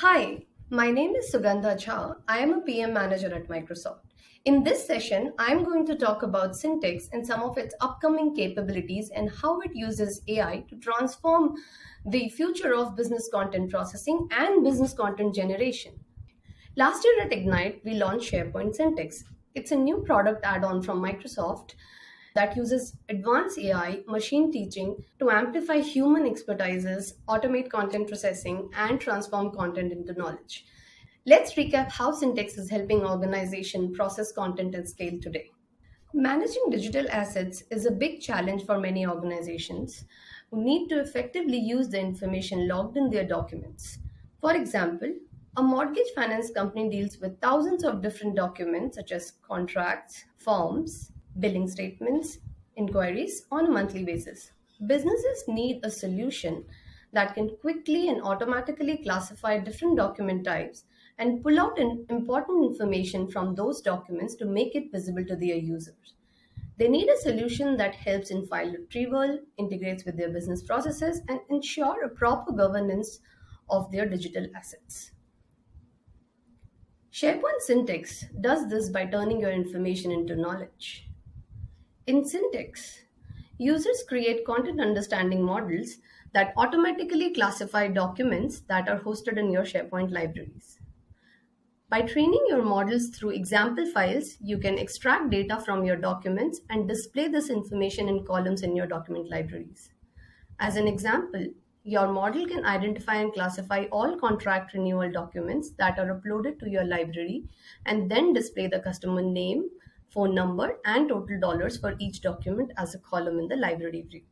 Hi, my name is Sugandha Jha. I am a PM manager at Microsoft. In this session, I'm going to talk about Syntex and some of its upcoming capabilities and how it uses AI to transform the future of business content processing and business content generation. Last year at Ignite, we launched SharePoint Syntex. It's a new product add-on from Microsoft that uses advanced AI, machine teaching to amplify human expertises, automate content processing, and transform content into knowledge. Let's recap how Syntex is helping organizations process content at scale today. Managing digital assets is a big challenge for many organizations who need to effectively use the information logged in their documents. For example, a mortgage finance company deals with thousands of different documents such as contracts, forms, billing statements, inquiries on a monthly basis. Businesses need a solution that can quickly and automatically classify different document types and pull out important information from those documents to make it visible to their users. They need a solution that helps in file retrieval, integrates with their business processes, and ensure a proper governance of their digital assets. SharePoint Syntex does this by turning your information into knowledge. In Syntex, users create content understanding models that automatically classify documents that are hosted in your SharePoint libraries. By training your models through example files, you can extract data from your documents and display this information in columns in your document libraries. As an example, your model can identify and classify all contract renewal documents that are uploaded to your library and then display the customer name, phone number, and total dollars for each document as a column in the library view.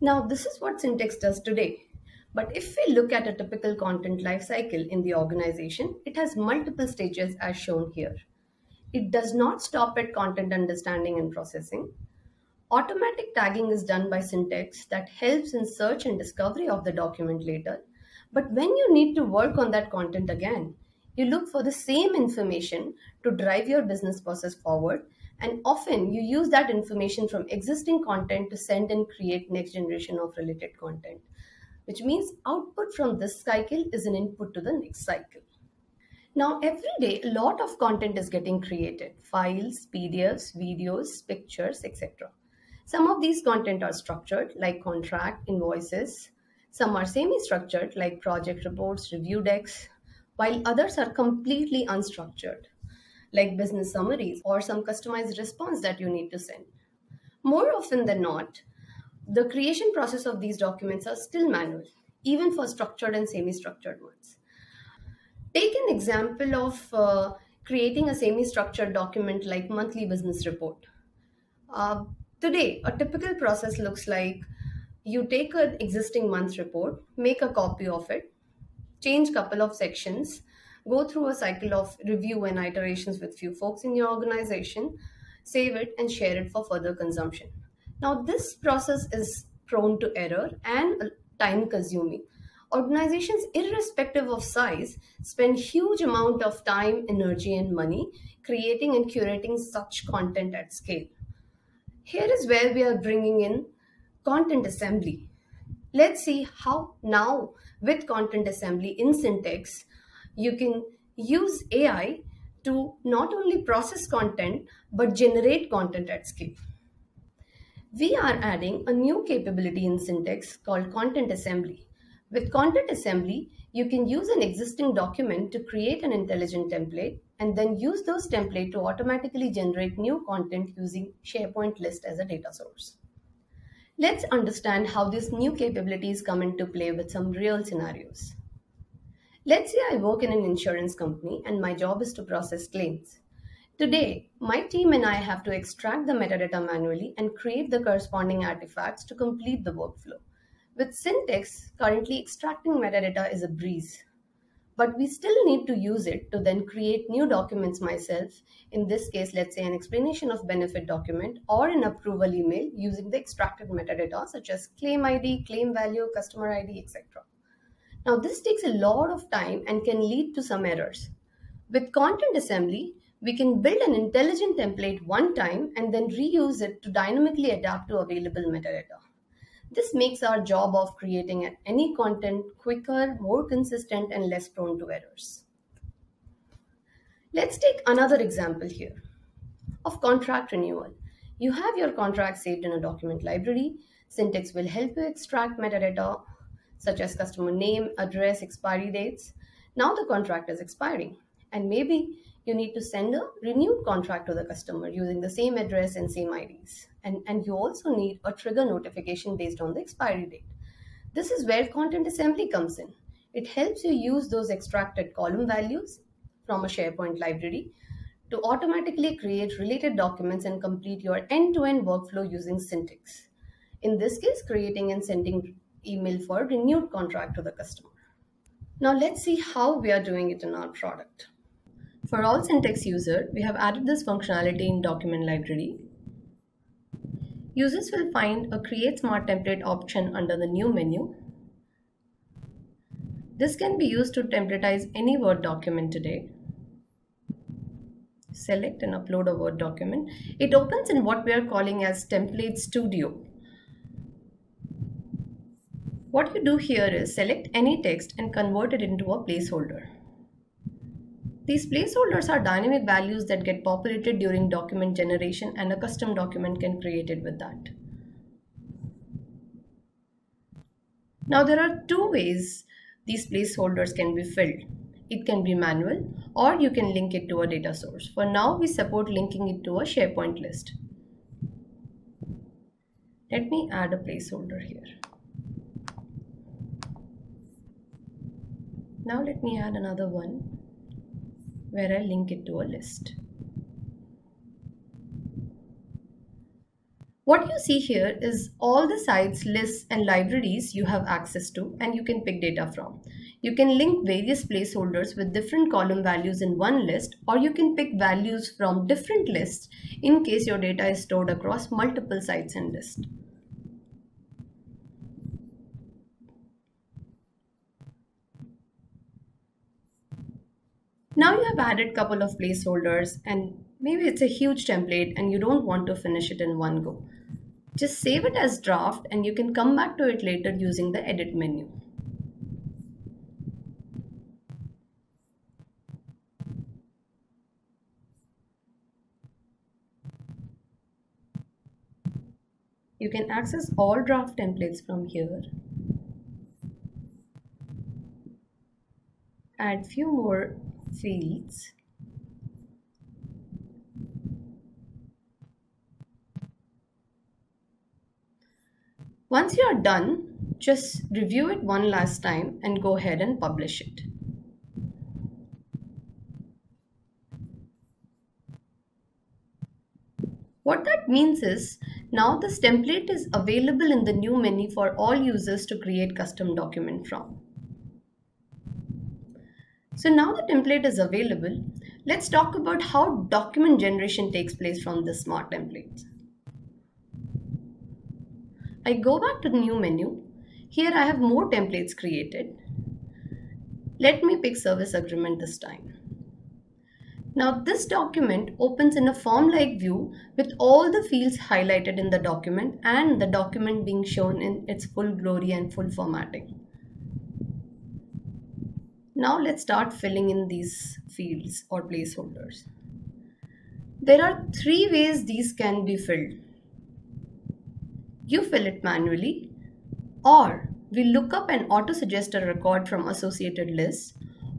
Now, this is what Syntex does today. But if we look at a typical content lifecycle in the organization, it has multiple stages as shown here. It does not stop at content understanding and processing. Automatic tagging is done by Syntex that helps in search and discovery of the document later. But when you need to work on that content again, you look for the same information to drive your business process forward. And often you use that information from existing content to send and create next generation of related content, which means output from this cycle is an input to the next cycle. Now, every day, a lot of content is getting created files, PDFs, videos, pictures, etc. Some of these content are structured, like contract, invoices. Some are semi structured, like project reports, review decks, while others are completely unstructured, like business summaries or some customized response that you need to send. More often than not, the creation process of these documents are still manual, even for structured and semi structured ones. Take an example of uh, creating a semi structured document like monthly business report. Uh, today, a typical process looks like you take an existing month report, make a copy of it, change couple of sections, go through a cycle of review and iterations with few folks in your organization, save it and share it for further consumption. Now this process is prone to error and time consuming. Organizations, irrespective of size, spend huge amount of time, energy, and money creating and curating such content at scale. Here is where we are bringing in content assembly. Let's see how now with content assembly in Syntex, you can use AI to not only process content, but generate content at scale. We are adding a new capability in Syntex called content assembly. With content assembly, you can use an existing document to create an intelligent template and then use those templates to automatically generate new content using SharePoint list as a data source. Let's understand how these new capabilities come into play with some real scenarios. Let's say I work in an insurance company and my job is to process claims. Today, my team and I have to extract the metadata manually and create the corresponding artifacts to complete the workflow. With Syntex, currently extracting metadata is a breeze but we still need to use it to then create new documents myself. In this case, let's say an explanation of benefit document or an approval email using the extracted metadata such as claim ID, claim value, customer ID, etc. Now this takes a lot of time and can lead to some errors. With content assembly, we can build an intelligent template one time and then reuse it to dynamically adapt to available metadata. This makes our job of creating any content quicker, more consistent, and less prone to errors. Let's take another example here of contract renewal. You have your contract saved in a document library. Syntex will help you extract metadata such as customer name, address, expiry dates. Now the contract is expiring, and maybe you need to send a renewed contract to the customer using the same address and same IDs. And, and you also need a trigger notification based on the expiry date. This is where content assembly comes in. It helps you use those extracted column values from a SharePoint library to automatically create related documents and complete your end-to-end workflow using Syntex. In this case, creating and sending email for renewed contract to the customer. Now let's see how we are doing it in our product. For all Syntex user, we have added this functionality in document library. Users will find a create smart template option under the new menu. This can be used to templatize any Word document today select and upload a Word document. It opens in what we are calling as Template Studio. What you do here is select any text and convert it into a placeholder. These placeholders are dynamic values that get populated during document generation and a custom document can create it with that. Now there are two ways these placeholders can be filled. It can be manual or you can link it to a data source. For now, we support linking it to a SharePoint list. Let me add a placeholder here. Now let me add another one where I link it to a list. What you see here is all the sites, lists and libraries you have access to and you can pick data from. You can link various placeholders with different column values in one list or you can pick values from different lists in case your data is stored across multiple sites and lists. Now you have added couple of placeholders and maybe it's a huge template and you don't want to finish it in one go. Just save it as draft and you can come back to it later using the edit menu. You can access all draft templates from here. Add few more fields Once you are done, just review it one last time and go ahead and publish it. What that means is now this template is available in the new menu for all users to create custom document from. So now the template is available, let's talk about how document generation takes place from this smart templates. I go back to the new menu. Here I have more templates created. Let me pick service agreement this time. Now this document opens in a form-like view with all the fields highlighted in the document and the document being shown in its full glory and full formatting. Now let's start filling in these fields or placeholders. There are three ways these can be filled you fill it manually, or we look up and auto-suggest a record from associated lists,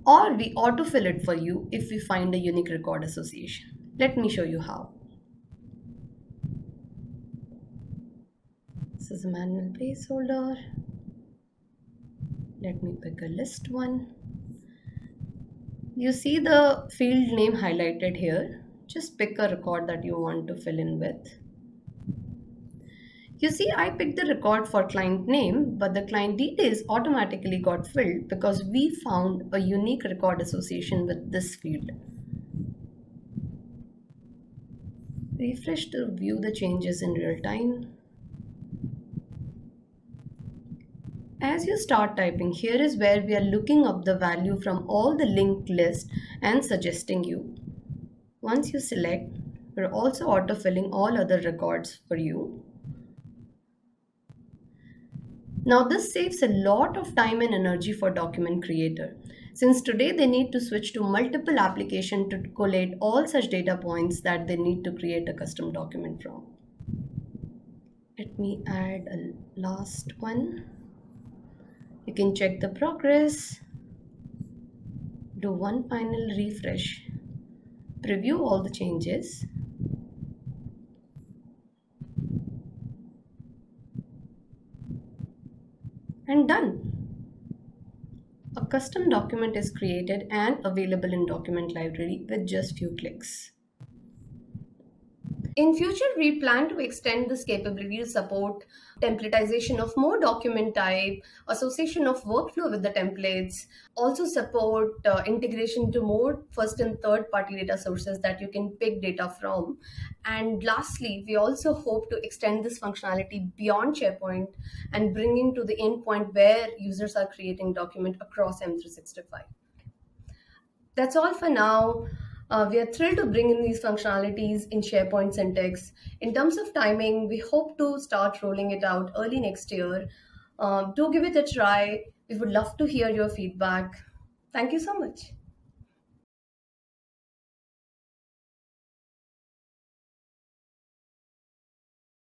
or we auto-fill it for you if we find a unique record association. Let me show you how. This is a manual placeholder. Let me pick a list one. You see the field name highlighted here. Just pick a record that you want to fill in with. You see, I picked the record for client name, but the client details automatically got filled because we found a unique record association with this field. Refresh to view the changes in real time. As you start typing, here is where we are looking up the value from all the linked list and suggesting you. Once you select, we're also autofilling all other records for you Now this saves a lot of time and energy for document creator. Since today they need to switch to multiple application to collate all such data points that they need to create a custom document from. Let me add a last one. You can check the progress, do one final refresh, preview all the changes and done. A custom document is created and available in document library with just few clicks. In future, we plan to extend this capability to support templatization of more document type, association of workflow with the templates, also support uh, integration to more first and third party data sources that you can pick data from. And lastly, we also hope to extend this functionality beyond SharePoint and bring into the endpoint where users are creating document across M365. That's all for now. Uh, we are thrilled to bring in these functionalities in SharePoint Syntex. In terms of timing, we hope to start rolling it out early next year. Um, do give it a try. We would love to hear your feedback. Thank you so much.